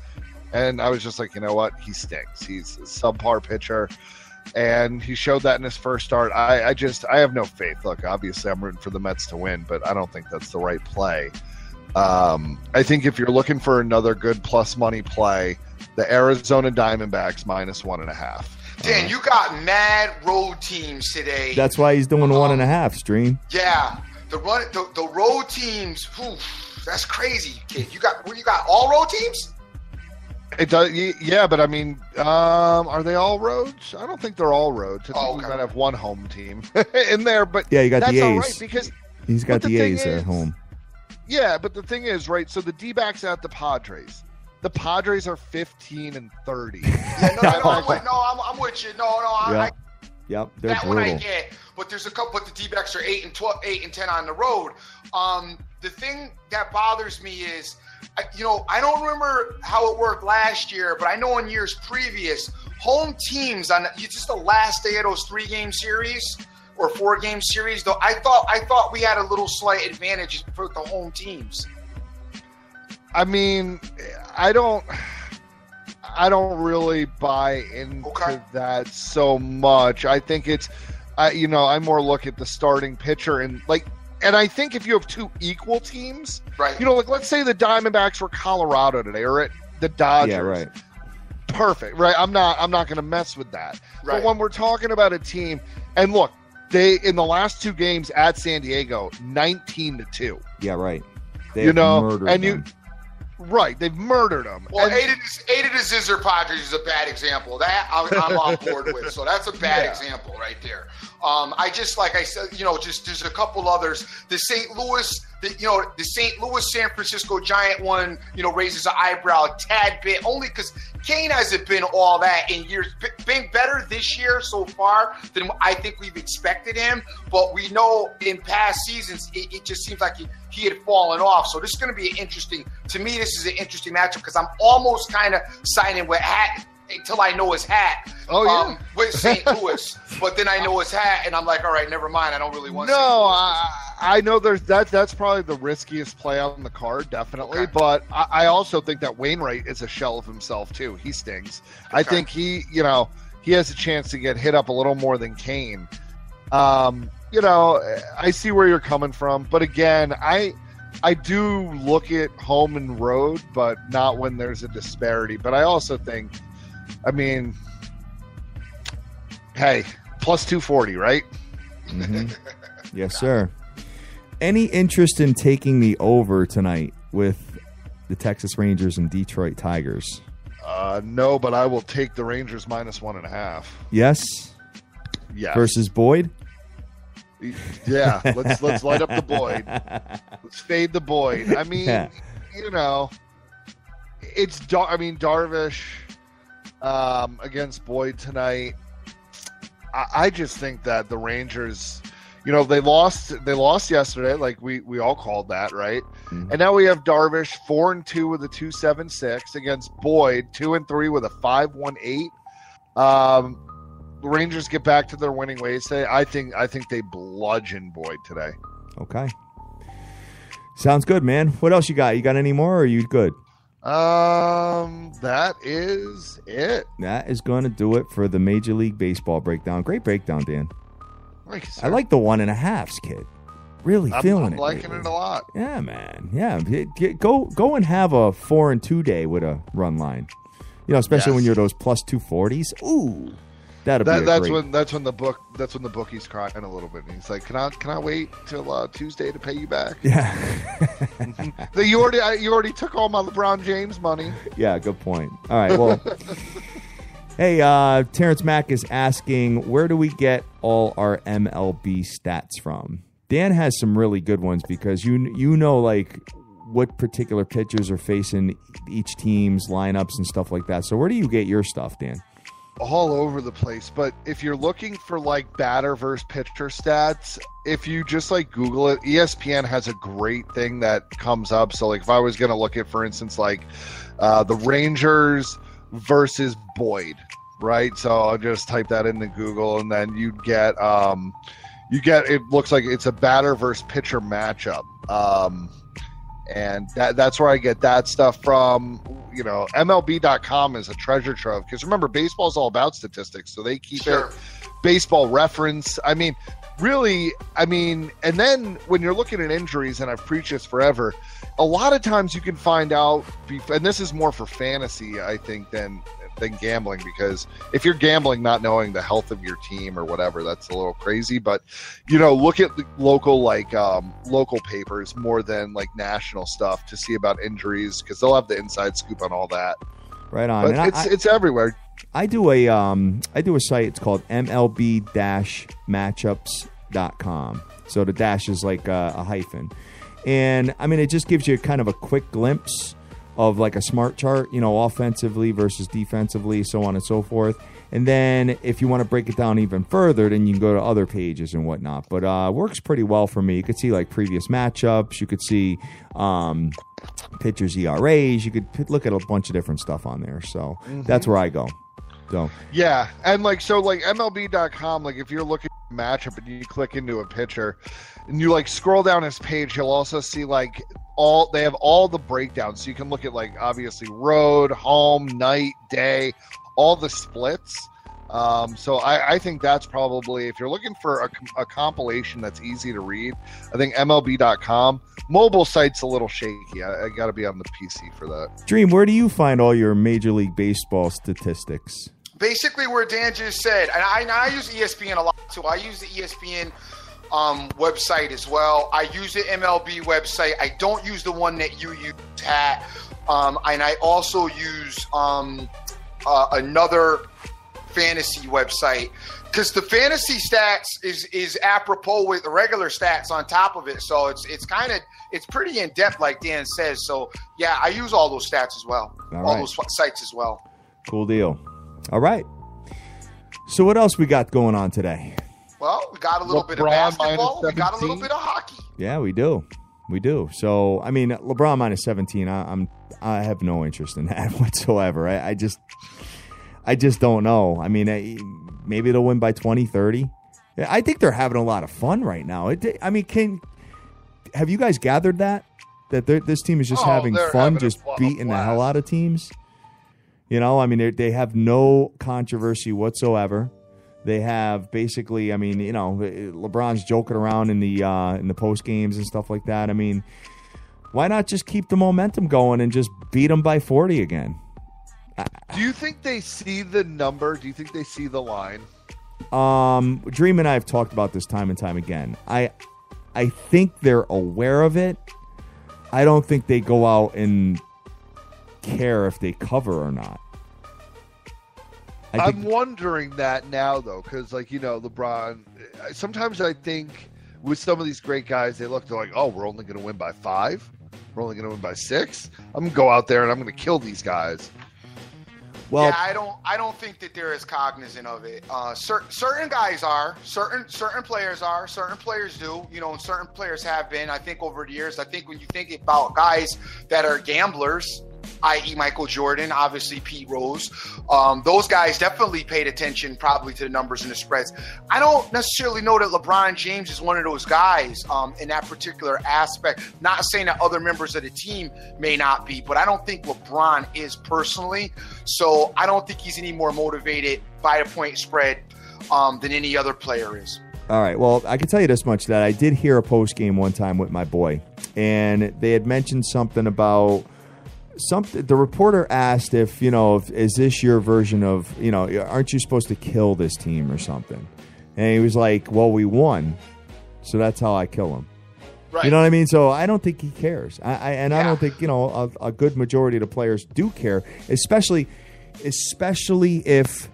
and I was just like, you know what, he stinks. He's a subpar pitcher, and he showed that in his first start. I, I just I have no faith. Look, obviously I'm rooting for the Mets to win, but I don't think that's the right play. Um, I think if you're looking for another good plus money play, the Arizona Diamondbacks minus one and a half. Dan, you got mad road teams today. That's why he's doing one and a half, Stream. yeah, the run the, the road teams. Whew, that's crazy, kid. You got you got all road teams. It does, yeah, but I mean, um, are they all roads? I don't think they're all roads. I think Oh, we okay. might have one home team in there, but Yeah, you got that's the A's. right because He's got the, the thing A's is- at home. yeah, but the thing is, right? So the D backs at the Padres. The Padres are 15 and 30. Yeah, no, no, no, I'm with, no, I'm, I'm with you. No, no, I, Yeah. I, Yep, they're that one I get. But there's a couple. But the D-backs are eight and 12, eight and ten on the road. Um, the thing that bothers me is, I- you know, I don't remember how it worked last year, but I know in years previous, home teams on just the last day of those three-game series or four-game series. Though I thought I thought we had a little slight advantage for the home teams. I mean, I don't, I don't really buy into Okay. that so much. I think it's, I you know, I more look at the starting pitcher and like, and I think if you have two equal teams, Right. you know, like let's say the Diamondbacks were Colorado today, or at the Dodgers. Yeah, right. Perfect, right? I'm not, I'm not going to mess with that. Right. But when we're talking about a team, and look, they in the last two games at San Diego, 19 to two. Yeah, right. They You know, murdered and you- them. Right, they've murdered them. Well, And- eight of, the, eight of the Scissor Padres is a bad example. That I'm, I'm on board with. So that's a bad Yeah. example right there. Um, I just like I said, you know, just there's a couple others. The St. Louis, the, you know, the St. Louis San Francisco Giant one, you know, raises an eyebrow a tad bit only because Cain hasn't been all that in years. Been better this year so far than I think we've expected him. But we know in past seasons, it, it just seems like he, he had fallen off. So this is going to be an interesting. To me, this is an interesting matchup because I'm almost kind of signing with hat until I know his hat. Oh, yeah. um, with St. Louis, but then I know his hat, and I'm like, all right, never mind. I don't really want. To. No. I, I know there's that. That's probably the riskiest play on the card, definitely. Okay. But I, I also think that Wainwright is a shell of himself too. He stings. I think he, you know, he has a chance to get hit up a little more than Cain. Um, you know, I see where you're coming from, but again, I. I do look at home and road, but not when there's a disparity. But I also think, I mean, hey, plus 240, right? Mhm. yes, sir. Any interest in taking the over tonight with the Texas Rangers and Detroit Tigers? Uh, no, but I will take the Rangers minus one and a half. Yes. Yeah, Versus Boyd? yeah. Let's let's light up the Boyd. Let's fade the Boyd. I mean, Yeah. you know, it's Dar- I mean Darvish um, against Boyd tonight. I, I just think that the Rangers, you know, they lost they lost yesterday, like we we all called that, right? Mhm. And now we have Darvish four and two with a two seven six against Boyd two and three with a five one eight. Um, the Rangers get back to their winning ways today. I think I think they bludgeon Boyd today. Okay. Sounds good, man. What else you got? You got any more or are you good? Um, that is it. That is going to do it for the Major League Baseball breakdown. Great breakdown, Dan. Thank you, sir. I like the one and a halves, kid. Really I'm, feeling I'm it. liking lately. it a lot. Yeah, man. Yeah, go go and have a four and two day with a run line. You know, especially Yes. when you're those plus two forties. Ooh, that'll be That, a that's great. when that's when the book that's when the bookie's crying a little bit. And he's like, "Can I can I wait till uh, Tuesday to pay you back?" Yeah, That you already I, you already took all my LeBron James money. yeah. Good point. All right. Well, hey, uh, Terrence Mack is asking, where do we get all our MLB stats from? Dan has some really good ones because you you know like what particular pitchers are facing each team's lineups and stuff like that. So where do you get your stuff, Dan? All over the place. But if you're looking for like batter versus pitcher stats, if you just like Google it, ESPN has a great thing that comes up. So like if I was gonna look at, for instance, like uh, the Rangers versus Boyd, right? So I'll just type that into Google, and then you get um, you get it looks like it's a batter versus pitcher matchup. Um, and that that's where I get that stuff from. You know, MLB.com is a treasure trove because remember, baseball is all about statistics, so they keep Sure. it baseball reference. I mean, really, I mean, and then when you're looking at injuries, and I've preached this forever, a lot of times you can find out, and this is more for fantasy, I think, than than gambling because if you're gambling not knowing the health of your team or whatever that's a little crazy but you know look at the local like um, local papers more than like national stuff to see about injuries because they'll have the inside scoop on all that Right on. but And it's I- it's everywhere I do a um I do a site. It's called MLB Dash Matchups.com. So the dash is like a, a hyphen, and I mean it just gives you kind of a quick glimpse of like a smart chart. You know, offensively versus defensively, so on and so forth. And then if you want to break it down even further, then you can go to other pages and whatnot. But uh, works pretty well for me. You could see like previous matchups. You could see um, pitchers' ERAs. You could p- look at a bunch of different stuff on there. So that's where I go. So Yeah, and like so, like MLB.com, like if you're looking matchup and you click into a pitcher, and you like scroll down his page, you'll also see like all they have all the breakdowns. So you can look at like obviously road, home, night, day, all the splits. Um, so I, I think that's probably if you're looking for a, a compilation that's easy to read, I think MLB.com. Mobile site's a little shaky. I, I got to be on the PC for that. Dream, where do you find all your Major League Baseball statistics? Basically where Dan just said, and I, and I use ESPN a lot too. I use the ESPN um, website as well. I use the MLB website. I don't use the one that you use, Hat. Um, and I also use um, uh, another fantasy website because the fantasy stats is is apropos with the regular stats on top of it. So it's it's kind of it's pretty in depth, like Dan says. So yeah, I use all those stats as well, All all right. those sites as well. Cool deal. All right. So what else we got going on today? Well, we got a little bit of basketball. We got a little bit of hockey. Yeah, we do. We do. So I mean, LeBron minus seventeen. I, I'm I have no interest in that whatsoever. I, I just I just don't know. I mean, I, maybe they'll win by 20, 30. I think they're having a lot of fun right now. It, I mean, can have you guys gathered that that this team is just Oh, having fun, having just a beating the hell out of teams? You know, I mean, they they have no controversy whatsoever. They have basically, I mean, you know, LeBron's joking around in the uh, in the post games and stuff like that. I mean, why not just keep the momentum going and just beat them by forty again? Do you think they see the number? Do you think they see the line? Um, Dream and I have talked about this time and time again. I, I think they're aware of it. I don't think they go out and care if they cover or not. I I'm think, wondering that now though, because like you know, LeBron. Sometimes I think with some of these great guys, they look they're like, oh, we're only going to win by five. We're only going to win by six. I'm going to go out there and I'm going to kill these guys. well, yeah, I don't. I don't think that they're as cognizant of it. Uh, certain certain guys are. Certain certain players are. Certain players do. You know, and certain players have been. I think over the years. I think when you think about guys that are gamblers, i.e., Michael Jordan, obviously Pete Rose, um, those guys definitely paid attention probably to the numbers and the spreads. I don't necessarily know that LeBron James is one of those guys um, in that particular aspect. Not saying that other members of the team may not be, but I don't think LeBron is personally. So I don't think he's any more motivated by a point spread um, than any other player is. All right. Well, I can tell you this much that I did hear a post game one time with my boy, and they had mentioned something about something. The reporter asked if you know, if, is this your version of you know, aren't you supposed to kill this team or something? And he was like, "Well, we won, so that's how I kill them." Right. You know what I mean? So I don't think he cares, I, I, and I don't think you know a, a good majority of the players do care, especially, especially if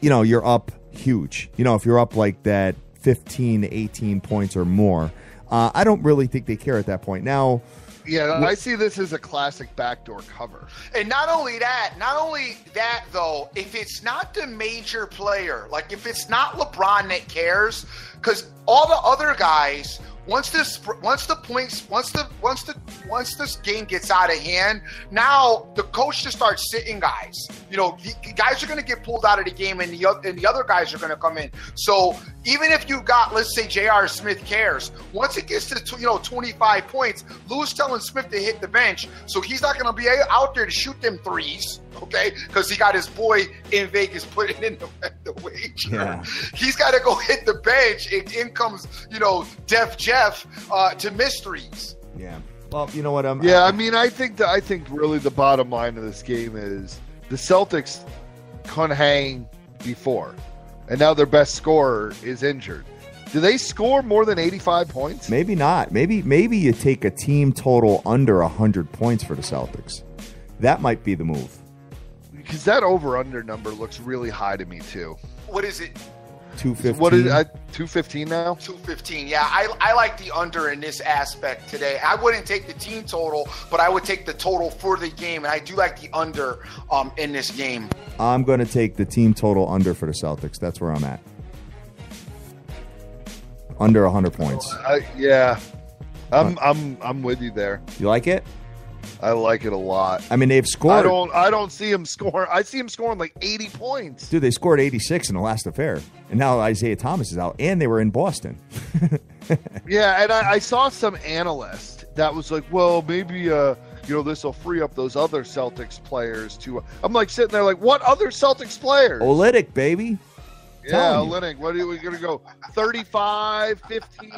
you know you're up huge. You know if you're up like that 15, 18 points or more. Uh, I don't really think they care at that point. Now, Yeah, I see this as a classic backdoor cover. And not only that, not only that though, if it's not the major player, like if it's not LeBron that cares, because all the other guys, once this, once the points, once the, once the, once this game gets out of hand, now the coach just starts sitting guys. You know, guys are going to get pulled out of the game, and the and the other guys are going to come in. So even if you got, let's say J.R. Smith cares, once it gets to you know 25 points, Lue's telling Smith to hit the bench, so he's not going to be out there to shoot them threes, okay? Because he got his boy in Vegas putting in the, the wager. Yeah. He's got to go hit the bench, and in comes you know Def Jeff uh, to mysteries. yeah. Well, you know what? I'm Yeah, I mean, I think that I think really the bottom line of this game is the Celtics couldn't hang before, and now their best scorer is injured. Do they score more than eighty-five points? Maybe not. Maybe maybe you take a team total under hundred points for the Celtics. That might be the move. Because that over/under number looks really high to me too. What is it? Two fifteen. What is I two fifteen now? 215. Yeah, I, I like the under in this aspect today. I wouldn't take the team total, but I would take the total for the game, and I do like the under um, in this game. I'm going to take the team total under for the Celtics. That's where I'm at. Under 100 points. I, yeah, I'm I'm I'm with you there. You like it? I like it a lot. I mean, they've scored. I don't I don't see him score. I see him scoring like eighty points. Dude, they scored 86 in the last affair. And now Isaiah Thomas is out. And they were in Boston. Yeah, and I, I saw some analyst that was like, well, maybe uh, you know, this will free up those other Celtics players to. I'm like sitting there like, what other Celtics players? Olynyk, baby. Yeah, telling What are we gonna go? 35, 15,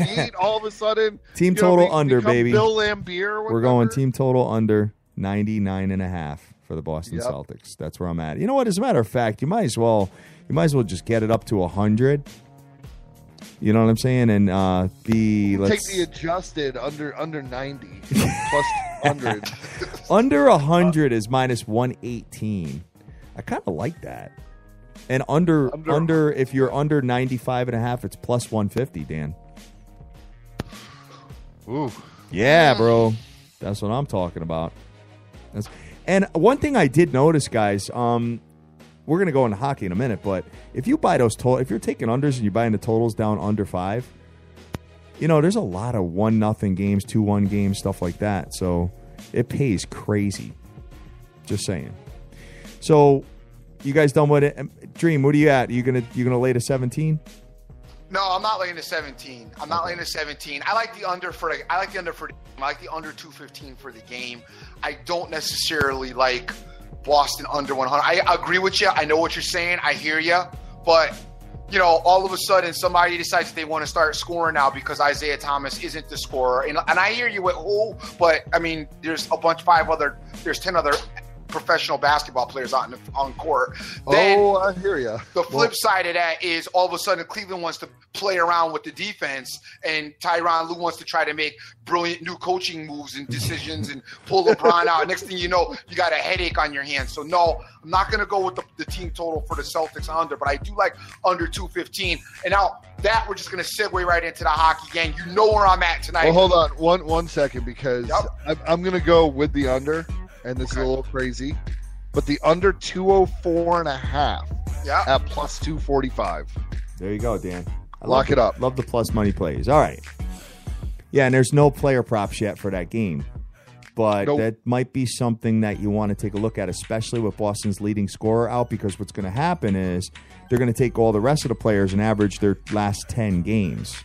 eight. All of a sudden, Team you know, total under, baby. Bill Laimbeer. We're going team total under 99 and a half for the Boston Yep. Celtics. That's where I'm at. You know what? As a matter of fact, you might as well you might as well just get it up to 100. You know what I'm saying? And uh be Take the adjusted under under 90 plus 100. under 100 is minus 118. I kind of like that. And under, Under- under if you're under 95 and a half, it's plus 150, Dan. Ooh. Yeah, bro. That's what I'm talking about. That's, and one thing I did notice, guys, um, we're gonna go into hockey in a minute, but if you buy those total, if you're taking unders and you're buying the totals down under five, you know, there's a lot of one nothing games, two one games, stuff like that. So it pays crazy. Just saying. So You guys done with it? Um, Dream, what are you at? You gonna you gonna lay to seventeen? No, I'm not laying to 17. I'm not laying to 17. I like the under for I like the under for I like the under 215 for the game. I don't necessarily like Boston under 100. I agree with you. I know what you're saying. I hear you, but you know, all of a sudden somebody decides they want to start scoring now because Isaiah Thomas isn't the scorer. And, and I hear you with who, but I mean, there's a bunch, five other, there's 10 other professional basketball players on the, on court. Then oh, I hear you. the flip side of that is all of a sudden Cleveland wants to play around with the defense, and Tyronn Lue wants to try to make brilliant new coaching moves and decisions and pull LeBron out. Next thing you know, you got a headache on your hands. So no, I'm not going to go with the, the team total for the Celtics under, but I do like under 215. And now that we're just going to segue right into the hockey game. You know where I'm at tonight. Well, hold on one one second because Yep. I'm, I'm going to go with the under, and this is a little crazy, but the under 204 and a half Yeah. at plus 245. There you go, Dan. I Lock it the- up. Love the plus money plays. All right. Yeah, and there's no player props yet for that game. But Nope. that might be something that you want to take a look at, especially with Boston's leading scorer out, because what's going to happen is they're going to take all the rest of the players and average their last 10 games.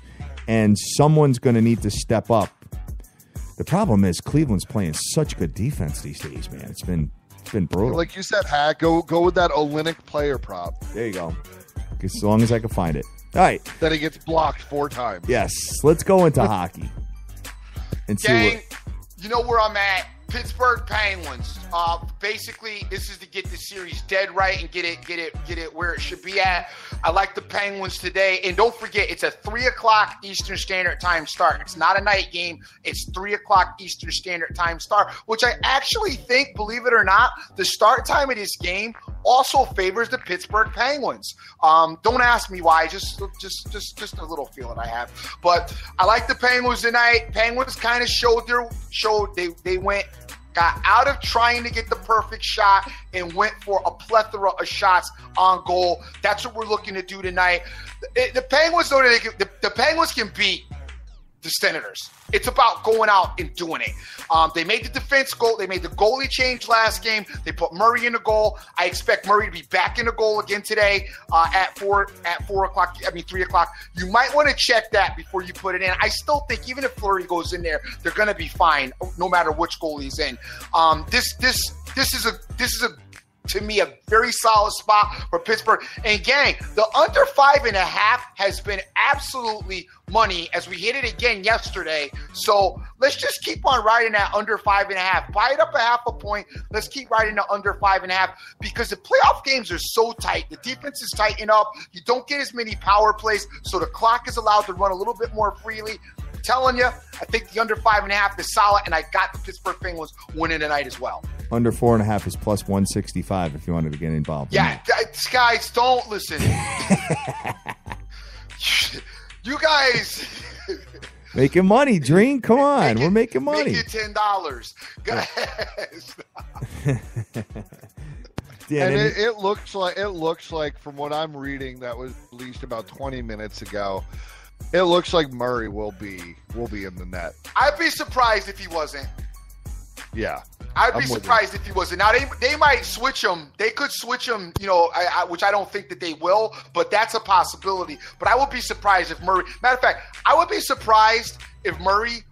And someone's going to need to step up. The problem is Cleveland's playing such good defense these days, man. It's been it's been brutal. Like you said, Hack, go go with that Olynyk player prop. there you go. As long as I can find it. All right. That he gets blocked four times. Yes, let's go into hockey and see what. you know where I'm at. Pittsburgh Penguins. Uh, basically, this is to get the series dead right and get it, get it, get it where it should be at. I like the Penguins today, and don't forget, it's a three o'clock Eastern Standard Time start. It's not a night game. It's three o'clock Eastern Standard Time start, which I actually think, believe it or not, the start time of this game also favors the Pittsburgh Penguins. Um, don't ask me why. Just, just, just, just a little feeling I have. But I like the Penguins tonight. Penguins kind of showed their showed they they went got out of trying to get the perfect shot and went for a plethora of shots on goal. That's what we're looking to do tonight. The, the Penguins know that they can, the, the Penguins can beat the Senators. It's about going out and doing it. Um, they made the defense goal. They made the goalie change last game. They put Murray in the goal. I expect Murray to be back in the goal again today uh, at four at four o'clock. I mean three o'clock. You might want to check that before you put it in. I still think even if Fleury goes in there, they're going to be fine no matter which goal he's in. Um, this this this is a this is a to me a very solid spot for Pittsburgh. And gang, the under five and a half has been absolutely money as we hit it again yesterday. So let's just keep on riding that under five and a half. Buy it up a half a point. Let's keep riding the under five and a half because the playoff games are so tight. The defense is tighten up. You don't get as many power plays, so the clock is allowed to run a little bit more freely. I'm telling you, I think the under five and a half is solid, and I got the Pittsburgh Penguins winning tonight as well. Under four and a half is plus 165 if you wanted to get involved. Yeah, th- guys, don't listen. you guys, Making money, Dream. Come on. Make We're it- making make money. it ten dollars, guys. Dan, and it, it looks like it looks like from what I'm reading that was released about 20 minutes ago. It looks like Murray will be will be in the net. I'd be surprised if he wasn't. Yeah, I'd be I'm with surprised if he wasn't. Now they they might switch him. They could switch him. You know, I, I, which I don't think that they will, but that's a possibility. But I would be surprised if Murray. Matter of fact, I would be surprised if Murray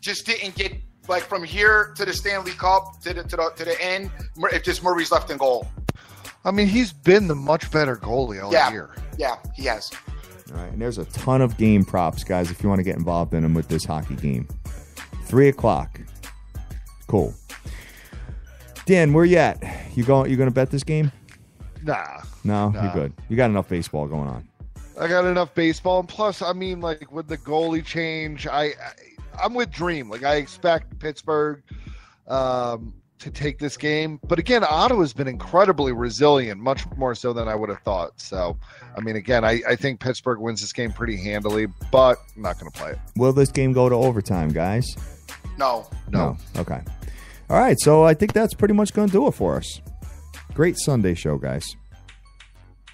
just didn't get like from here to the Stanley Cup to the to the, to the end. If just Murray's left in goal. I mean he's been the much better goalie all Yeah. year. Yeah, he has. All right, and there's a ton of game props, guys. If you want to get involved in them with this hockey game, three o'clock. Cool. Dan, where you at? You going? You going to bet this game? Nah, No, Nah. you're good. You got enough baseball going on. I got enough baseball, and plus, I mean, like with the goalie change, I, I I'm with Dream. Like I expect Pittsburgh um, to take this game, but again, Ottawa's been incredibly resilient, much more so than I would have thought. So, I mean, again, I, I think Pittsburgh wins this game pretty handily, but I'm not going to play it. Will this game go to overtime, guys? No. No. Okay. All right. So I think that's pretty much going to do it for us. Great Sunday show, guys.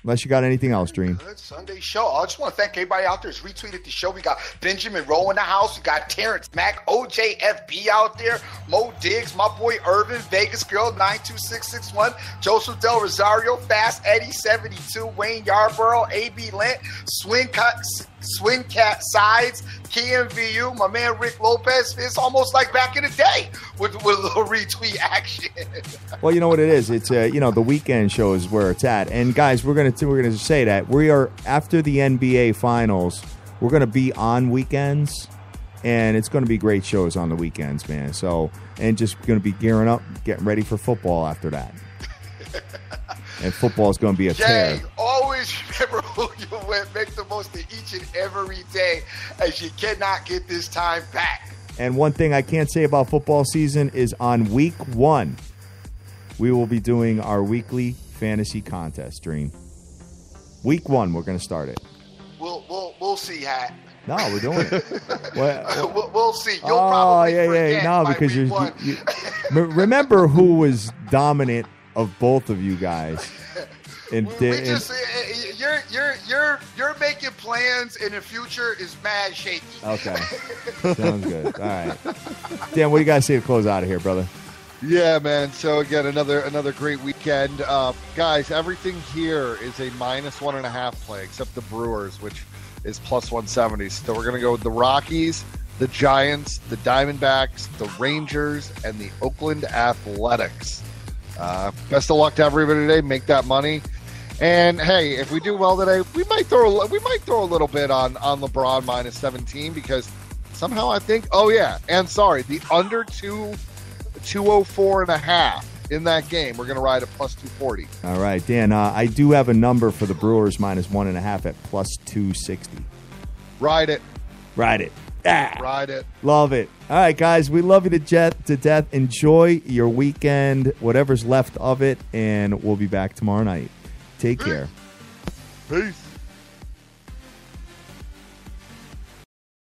Unless you got anything else, Dream. Good Sunday show. I just want to thank everybody out there who's retweeted the show. We got Benjamin Rowe in the house. We got Terrence Mack, OJFB out there, Mo Diggs, my boy Irvin, Vegas Girl 92661, Joseph Del Rosario, Fast Eddie 72, Wayne Yarborough, AB Lent, Swing Cut. Swing Cat Sides, KMVU, my man Rick Lopez. It's almost like back in the day with, with a little retweet action. Well, you know what it is. It's uh, you know the weekend show is where it's at. And guys, we're gonna we're gonna say that we are after the NBA finals. We're gonna be on weekends, and it's gonna be great shows on the weekends, man. So and just gonna be gearing up, getting ready for football after that. and football is gonna be a Jay, tear. Always remember who you. Make the most of each and every day, as you cannot get this time back. And one thing I can't say about football season is on week one, we will be doing our weekly fantasy contest, Dream. Week one, we're going to start it. We'll we'll we'll see, Hat. No, we're doing it. Well, We'll, we'll see. You'll oh, yeah, yeah. No, because you're, you, you, remember who was dominant of both of you guys. And, We, we just, uh, uh, you're you're you're you're making plans, and the future is mad shaky. okay, sounds good. All right, Dan, what do you guys say to close out of here, brother? Yeah, man. So again, another another great weekend, uh, guys. Everything here is a minus one and a half play, except the Brewers, which is plus one seventy. So we're gonna go with the Rockies, the Giants, the Diamondbacks, the Rangers, and the Oakland Athletics. Uh, best of luck to everybody today. Make that money. And hey, if we do well today, we might throw a, we might throw a little bit on on LeBron minus seventeen because somehow I think. Oh yeah, and sorry, the under two 204 and a half in that game. We're going to ride at plus 240. All right, Dan. Uh, I do have a number for the Brewers minus one and a half at plus two sixty. Ride it. Ride it. Ah. Ride it. Love it. All right, guys, we love you to, jet, to death. Enjoy your weekend, whatever's left of it, and we'll be back tomorrow night. Take care. Peace.